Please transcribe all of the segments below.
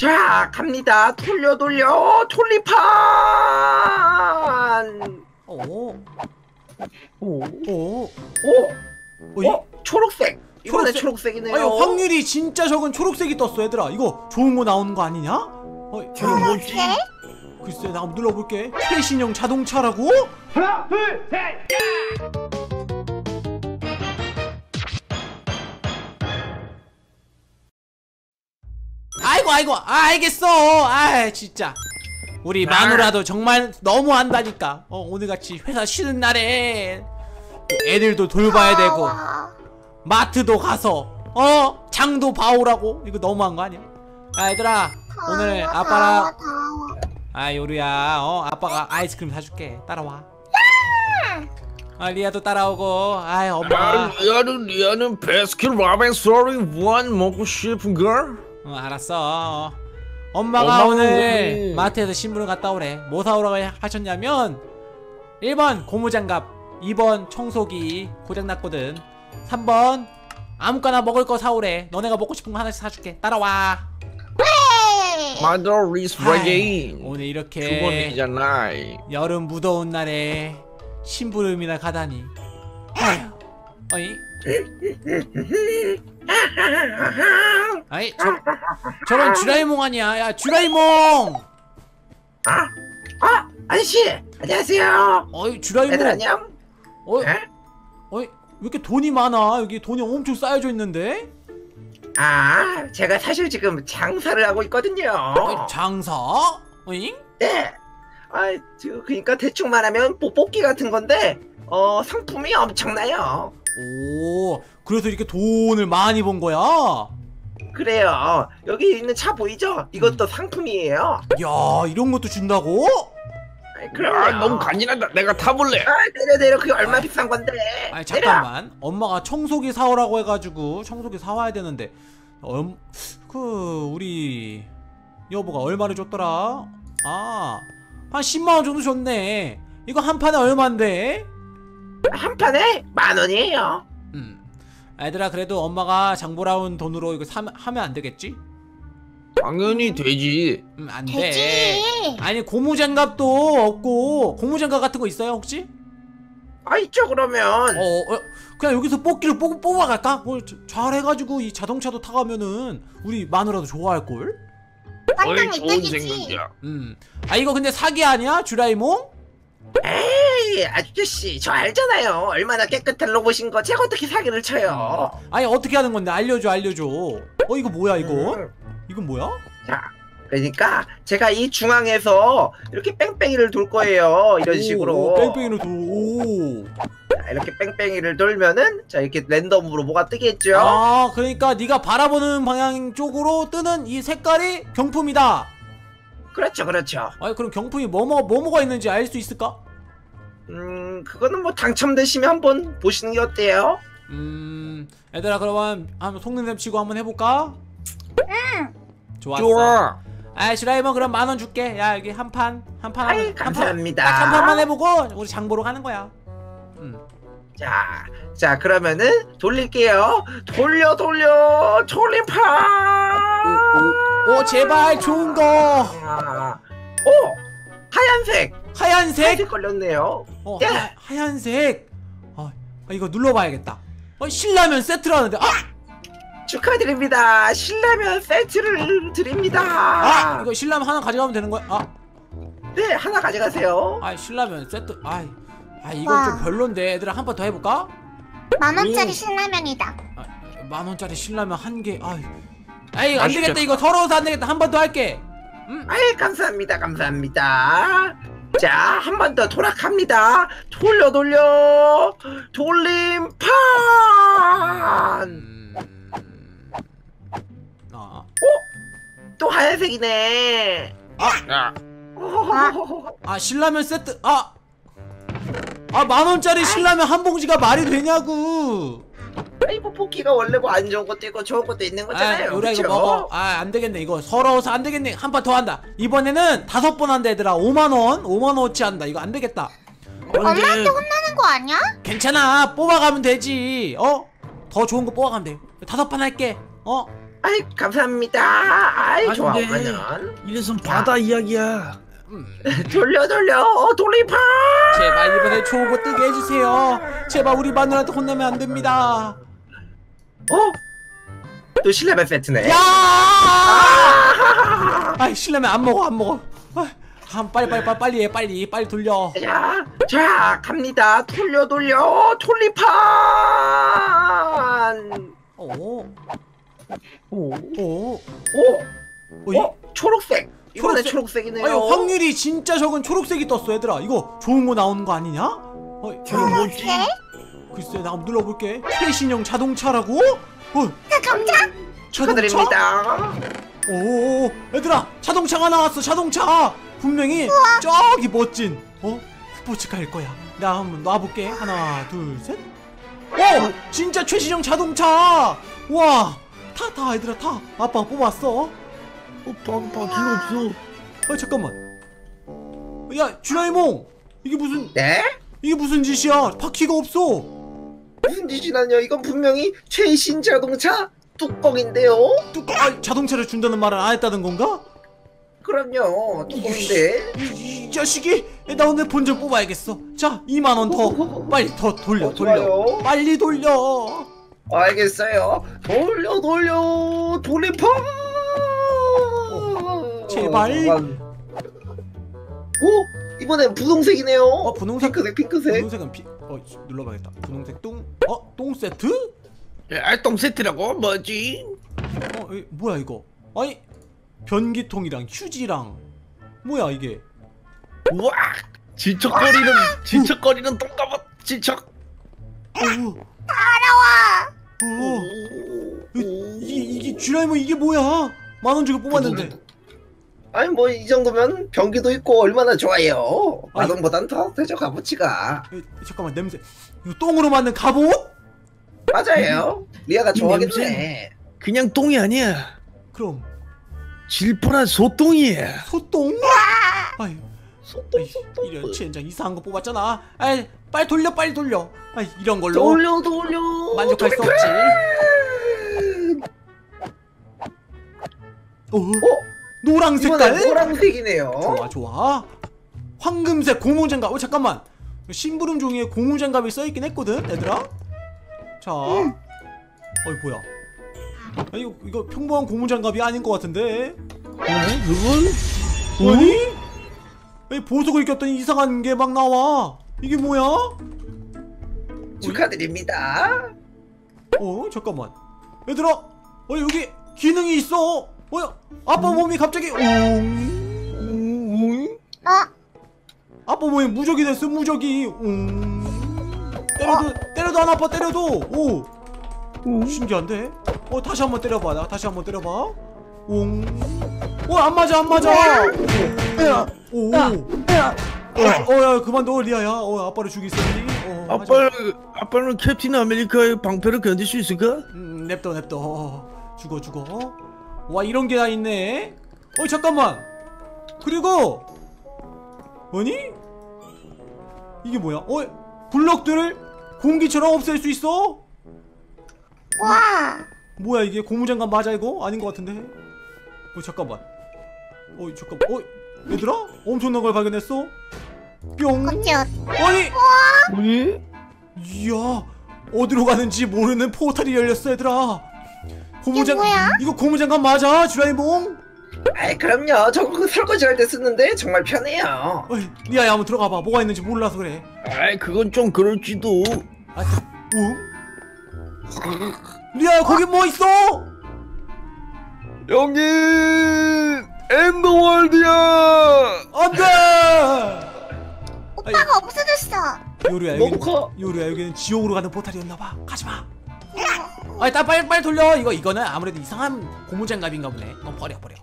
자 갑니다 돌려 돌려 돌리판 오, 오, 오, 오, 어, 이, 어 초록색 이번에 초록색. 초록색 이네요 아니 확률이 진짜 적은 초록색이 떴어 얘들아. 이거 좋은 거 나오는 거 아니냐? 어, 뭐지? 글쎄 나 한번 눌러볼게. 최신형 자동차라고? 아이고 아이고 아, 알겠어. 아 진짜. 우리 마누라도 정말 너무한다니까. 어 오늘같이 회사 쉬는 날에. 또 애들도 돌봐야 되고. 아, 마트도 가서. 어? 장도 봐오라고. 이거 너무한 거 아니야? 아 얘들아. 오늘 더워, 아빠랑. 아 요리야. 어 아빠가 아이스크림 사줄게. 따라와. 아 리아도 따라오고. 아 아, 엄마. 리아는 리아는 베스킨 라빈스 원 먹고 싶은 걸? 어 알았어. 어. 엄마가 오늘 우리- 마트에서 신문을 갔다 오래. 뭐 사오라고 하셨냐면 1번 고무장갑 2번 청소기 고장났거든. 3번 아무거나 먹을 거 사오래. 너네가 먹고 싶은 거 하나씩 사줄게. 따라와. 네. 마더 리스 아이, 레게인 오늘 두 이렇게 여름 무더운 날에 심부름이나 가다니. 아휴 어이 아이 저, 저건 주라이몽 아니야 야 주라이몽 아, 아, 아저씨, 안녕하세요. 어이 주라이몽 안녕? 어이 에? 어이 왜 이렇게 돈이 많아 여기 돈이 엄청 쌓여져 있는데 아, 제가 사실 지금 장사를 하고 있거든요. 어이, 장사 어이 네. 아, 저, 그러니까 대충 말하면 뭐 뽑기 같은 건데, 어, 상품이 엄청나요. 오 그래서 이렇게 돈을 많이 번 거야 그래요. 여기 있는 차 보이죠? 이것도 상품이에요. 야 이런 것도 준다고 아이, 그럼 간지난다. 내가 타볼래. 아, 내려 내려 그게 얼마 비싼 건데. 아니. 잠깐만 엄마가 청소기 사오라고 해가지고 청소기 사와야 되는데 엄, 그 우리 여보가 얼마를 줬더라 아한 10만원 정도 줬네 이거 한 판에 얼만데 한 판에 만 원이에요. 음 얘들아 그래도 엄마가 장보라 온 돈으로 이거 사, 하면 안 되겠지? 당연히 되지. 음 안 돼 되지. 아니 고무장갑도 없고 고무장갑 같은 거 있어요 혹시? 아, 있죠 그러면. 어, 어 그냥 여기서 뽑기를 뽑, 뽑아갈까? 뭐 자- 잘해가지고 이 자동차도 타가면은 우리 마누라도 좋아할걸? 완전 어이 좋은. 생각이야. 음. 아 이거 근데 사기 아니야? 주라이몽? 에이, 아저씨, 저 알잖아요. 얼마나 깨끗한 로봇인 거 제가 어떻게 사기를 쳐요. 아니 어떻게 하는 건데 알려줘 알려줘 어 이거 뭐야 이거? 음. 이건 뭐야? 자, 그러니까 제가 이 중앙에서 이렇게 뺑뺑이를 돌 거예요. 이런 오, 식으로. 오, 뺑뺑이로 도 자, 이렇게 뺑뺑이를 돌면은 자 이렇게 랜덤으로 뭐가 뜨겠죠? 아 그러니까 네가 바라보는 방향 쪽으로 뜨는 이 색깔이 경품이다 그렇죠, 그렇죠. 아니 그럼 경품이 뭐뭐 뭐뭐가 있는지 알 수 있을까? 음, 그거는 뭐 당첨되시면 한번 보시는 게 어때요? 음 얘들아 그러면 한번 속는셈 치고 한번 해볼까? 응 좋았어 좋아. 아 주라이몽 그럼 만 원 줄게 야 여기 한 판 한판 아이, 한 판, 감사합니다. 딱한 판만 해보고 우리 장 보러 가는 거야 음. 자, 자 그러면은 돌릴게요. 돌려, 돌려, 돌림판. 오 제발 좋은 거 아, 오, 하얀색. 하얀색 하얀색 걸렸네요. 어 예. 하, 하얀색 아, 아, 이거 눌러봐야겠다 어 신라면 세트라는데 아! 축하드립니다. 신라면 세트를 드립니다. 아 이거 신라면 하나 가져가면 되는 거야? 아, 네, 하나 가져가세요. 아 신라면 세트 아, 아 이건 와. 좀 별론데 얘들아 한 번 더 해볼까? 만 원짜리 음. 신라면이다. 아, 만 원짜리 신라면 한 개 아이 아이 안. 되겠다 이거 서러워서 안 되겠다 한 번 더 할게 아이, 감사합니다. 감사합니다. 자, 한 번더 돌아갑니다. 돌려, 돌려. 돌림판. 음... 아, 또 하얀색이네. 야, 아 신라면 세트 아! 아 만 원짜리 신라면 한 봉지가 말이 되냐고 포기가 원래 뭐 안 좋은 것도 있고 좋은 것도 있는 아 거잖아요. 요라 이거 그쵸? 먹어 아 안 되겠네 이거 서러워서 안 되겠네 한 판 더 한다 이번에는 다섯 번 한다 얘들아 5만 원 5만 원어치 한다 이거 안 되겠다 엄마한테 혼나는 거 아니야? 괜찮아 뽑아가면 되지 어? 더 좋은 거 뽑아가면 돼 다섯 판 할게 어? 아이 감사합니다. 아이 안 좋아 돼. 오만원. 이래선 바다 이야기야. 음, 돌려 돌려 돌리파. 제발 이번에 좋은 거 뜨게 해주세요. 제발 우리 마누라한테 혼나면 안 됩니다. 어? 또 실내발 세트네. 야! 아! 아이 실례면 안 먹어 안 먹어. 아, 한 빨리 빨리 빨리 빨리 해 빨리 빨리 돌려. 자, 자 갑니다. 돌려 돌려 돌리판. 오, 오. 오, 오, 어 초록색. 이번에 초록색. 초록색이네요. 아니 확률이 진짜 적은 초록색이 떴어 얘들아. 이거 좋은 거 나오는 거 아니냐? 어, 뭐지? 글쎄 나 한번 눌러볼게. 최신형 자동차라고? 어, 자동차? 자동차? 축하드립니다. 오, 얘들아 자동차가 나왔어 자동차. 분명히 저기 멋진 어 스포츠카일 거야. 나 한번 놔볼게. 하나, 둘, 셋. 오, 진짜 최신형 자동차. 와, 타, 타, 얘들아 타. 아빠 뽑았어. 오빠 바퀴가 없어. 어 잠깐만. 야, 주라이몽. 이게 무슨 네? 이게 무슨 짓이야? 바퀴가 없어. 무슨 짓이나요? 이건 분명히 최신 자동차 뚜껑인데요. 뚜껑 아, 자동차를 준다는 말을 안 했다는 건가? 그럼요, 뚜껑인데. 이, 이 자식이 나 오늘 본좀 뽑아야겠어. 자, 2만 원 더. 빨리 더 돌려, 어, 돌려. 빨리 돌려. 알겠어요. 돌려 돌려 돌리파. 제발. 오 이번엔 분홍색이네요. 어, 분홍색. 핑크색 핑크색. 분홍색은 피. 어, 씨, 눌러봐야겠다. 분홍색 똥. 어, 똥 세트? 알똥 세트라고 뭐지? 어, 이, 뭐야 이거? 아니, 변기통이랑 휴지랑 뭐야 이게? 우와. 질척거리는 질척거리는 똥가봇 질척. 어, 따라와. 어, 이게 이게 쥐라이모 이게 뭐야? 만 원 주고 뽑았는데. 아니 뭐 이 정도면 변기도 있고 얼마나 좋아요. 아니. 마동보단 더 되죠 값어치가. 에, 잠깐만 냄새. 이거 똥으로 만든 갑옷? 맞아요. 리아가 이 좋아하겠네. 그냥 똥이 아니야. 그럼 질펀한 소똥이야. 소똥? 아이, 소똥 소똥. 이런 젠장 이상한 거 뽑았잖아. 아이, 빨리 돌려, 빨리 돌려. 아이, 이런 걸로 돌려 돌려. 만족할 수. 없지. 어, 어 노랑 색깔? 노란색이네요. 좋아, 좋아. 황금색 고무장갑. 어, 잠깐만. 심부름 종이에 고무장갑이 써있긴 했거든, 얘들아. 자, 어이 뭐야? 아, 이거 이거 평범한 고무장갑이 아닌 것 같은데. 어? 그건 아니? 왜 보석을 꼈더니 이상한 게 막 나와? 이게 뭐야? 축하드립니다. 어 잠깐만. 얘들아, 어 여기 기능이 있어. 어 아빠 몸이 갑자기 옹. 어? 아빠 몸이 무적이 됐어 무적이. 옹. 때려도 때려도 안 아파 때려도. 오. 신기한데? 어 다시 한번 때려봐. 나 다시 한번 때려봐. 옹. 어안 맞아 안 맞아. 오. 오. 어, 야 그만둬 리아야. 어 아빠를 죽일 셈이니? 어, 하지 마. 아빠 아빠는 캡틴 아메리카의 방패를 견딜 수 있을까? 음, 냅둬 냅둬 어, 죽어 죽어 와 이런 게 다 있네. 어 잠깐만. 그리고 아니? 이게 뭐야? 어 블럭들을 공기처럼 없앨 수 있어? 와. 뭐야 이게 고무장갑 맞아 이거? 아닌 것 같은데. 어 잠깐만. 어 잠깐만. 어 얘들아? 엄청난 걸 발견했어? 뿅. 어 아니! 뭐니? 이야 어디로 가는지 모르는 포탈이 열렸어 얘들아 고무장 뭐야? 이거 고무장갑 맞아 주라이몽 아이 그럼요. 저거 그 설거지 할 때 쓰는데 정말 편해요. 어이 리아야 한번 들어가봐 뭐가 있는지 몰라서 그래 아이 그건 좀 그럴지도. 아 응? 리아야 거기 뭐 있어 여기 엔더월드야. 안돼 오빠가 없어졌어. 요리야 너무 여기 커. 요리야 여기는 지옥으로 가는 포탈이었나봐 가지마 아이 딱 빨리 빨리 돌려. 이거 이거는 아무래도 이상한 고무장갑인가 보네. 어 버려 버려.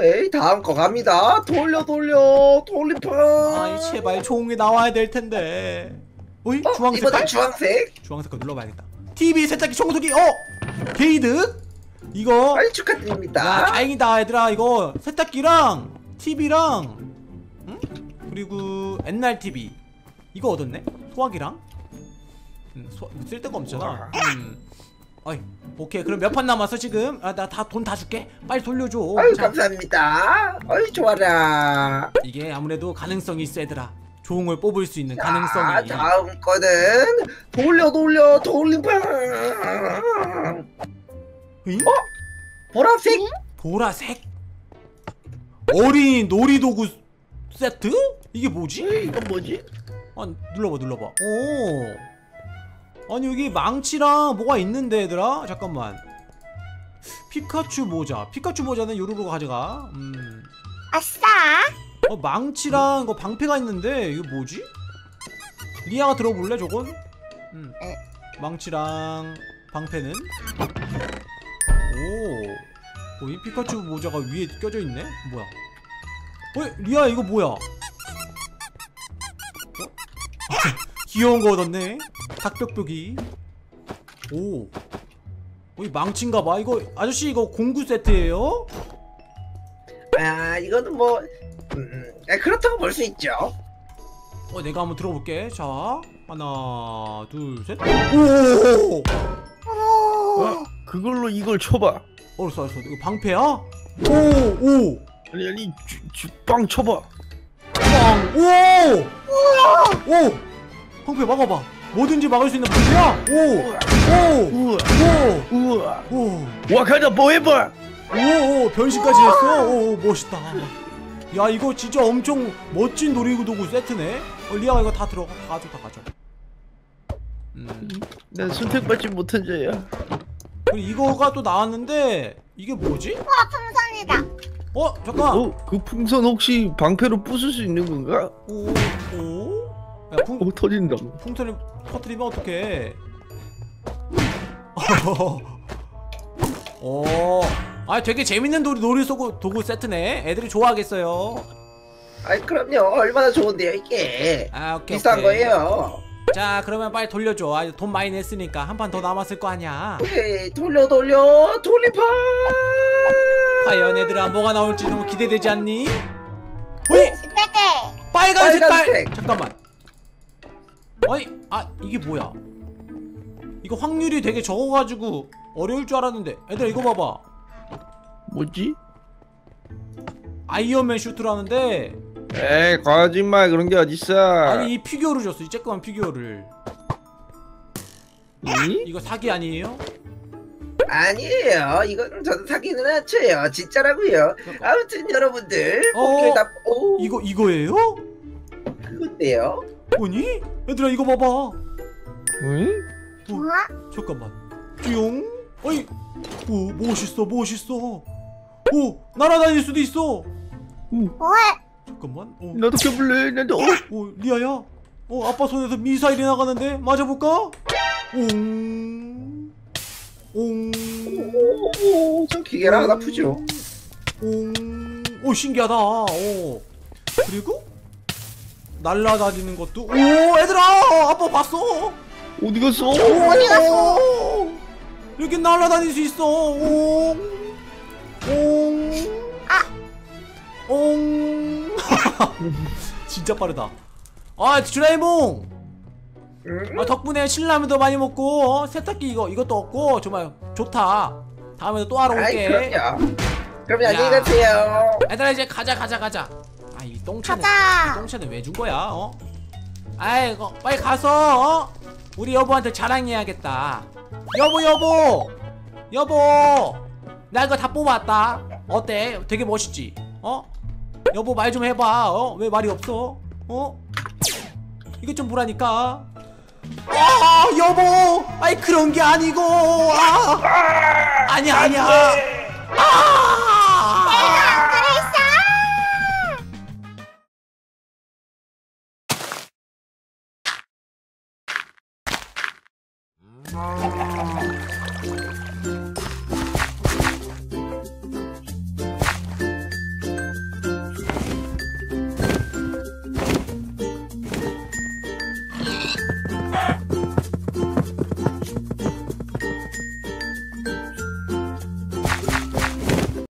에이 다음 거 갑니다. 돌려 돌려. 돌리파. 아이 제발 게 나와야 될 텐데. 어이 어, 주황 이번엔 주황색. 주황색 거 눌러봐야겠다. TV 세탁기 청소기. 어 게이드? 이거. 야 축하드립니다. 다행이다 얘들아. 이거 세탁기랑 TV랑 응? 그리고 옛날 TV 이거 얻었네? 소화기랑? 음, 소, 쓸데가 없잖아. 음. 어이 오케이 그럼 몇 판 남았어 지금? 아 나 다 돈 다 줄게 빨리 돌려줘 아유 자, 감사합니다. 어이 좋아라. 이게 아무래도 가능성이 세더라 좋은 걸 뽑을 수 있는 자, 가능성이 다음 거는 돌려 돌려 돌림판. 응? 보라색 보라색 어린이 놀이도구 세트? 이게 뭐지? 에이, 이건 뭐지? 아 눌러봐 눌러봐 오 아니 여기 망치랑 뭐가 있는데 얘들아 잠깐만 피카츄 모자 피카츄 모자는 요루루 가져가 음. 아싸. 어 망치랑 이거 방패가 있는데 이거 뭐지? 리아가 들어볼래 저건? 음. 에. 망치랑 방패는? 오. 어, 이 피카츄 모자가 위에 껴져 있네? 뭐야? 어, 리아 이거 뭐야? 어? 귀여운 거 얻었네. 닭벽벽이. 오. 어, 이 망치인가 봐. 이거 아저씨 이거 공구 세트예요? 아 이거는 뭐 음, 아, 그렇다고 볼 수 있죠. 어, 내가 한번 들어볼게. 자, 하나, 둘, 셋. 오! 오. 어? 그걸로 이걸 쳐봐. 알았어, 알았어. 이거 방패야? 오, 오, 아니 아니 주, 주, 빵 쳐봐. 빵, 오, 오. 방패 막아봐. 뭐든지 막을 수 있는 방패야. 오, 우와 오, 우와 오, 오, 와카다 포에버. 오, 오, 변신까지 했어. 오, 오, 멋있다. 야, 이거 진짜 엄청 멋진 놀이도구 세트네. 어, 리아가 이거 다 들어가. 다 가져, 다 가져. 음. 난 선택받지 못한 자야. 이거가 또 나왔는데 이게 뭐지? 와 풍선이다. 어, 잠깐. 어? 그 풍선 혹시 방패로 부술 수 있는 건가? 오, 오. 야, 풍, 어 터진다. 풍선을 터뜨리면 어떡해. 오. 아, 되게 재밌는 놀이, 놀이 도구, 도구 세트네. 애들이 좋아하겠어요. 아이 그럼요. 얼마나 좋은데요 이게. 아, 오케이. 비싼 오케이. 거예요. 자, 그러면 빨리 돌려줘. 아, 돈 많이 냈으니까 한 판 더 남았을 거 아니야. 오케이 돌려 돌려 돌림판. 과연 얘들아 뭐가 나올지 너무 기대되지 않니? 어이, 스페게. 빨간 색깔. 빨간색. 잠깐만. 아니, 아 이게 뭐야? 이거 확률이 되게 적어가지고 어려울 줄 알았는데, 애들아 이거 봐봐. 뭐지? 아이언맨 슈트라는데 에이 거짓말 그런 게 어딨어? 아니 이 피규어를 줬어 이 쬐끄만 피규어를 이? 이거 사기 아니에요? 아니에요. 이건 저도 사기는 안 쳐요. 진짜라고요. 아무튼 여러분들 어, 복귀 다 오, 이거 이거예요? 그건데요. 뭐니? 얘들아 이거 봐봐 응? 뭐야? 잠깐만 띠용 어이 오 멋있어 멋있어 오 날아다닐 수도 있어 뭐해? 잠깐만 오, 나도 껴볼래. 나도. 어? 오 리아야 어 아빠 손에서 미사일이 나가는데 맞아볼까? 옹 옹. 오, 저 기계랑 하나 푸죠. 오, 오 신기하다. 오. 그리고 날라다니는 것도. 오, 얘들아, 아빠 봤어. 어디 갔어? 어디 갔어? 오, 이렇게 날라다닐 수 있어. 오, 오, 아. 옹. 진짜 빠르다. 아, 드라이몽. 음? 아, 덕분에 신라면도 많이 먹고 어, 세탁기 이거 이것도 얻고 정말 좋다. 다음에 또 하러 아이 올게. 그럼요. 그럼 안녕히 야. 가세요. 얘들아 이제 가자 가자 가자 똥차는 가자. 똥차는 왜 준 거야 어? 아이고 빨리 가서 어? 우리 여보한테 자랑해야겠다 여보 여보 여보 나 이거 다 뽑았다 어때 되게 멋있지 어? 여보 말 좀 해봐 어? 왜 말이 없어 어? 이것 좀 보라니까 아 여보 아이 그런 게 아니고 아 아니야 아니야 아. 아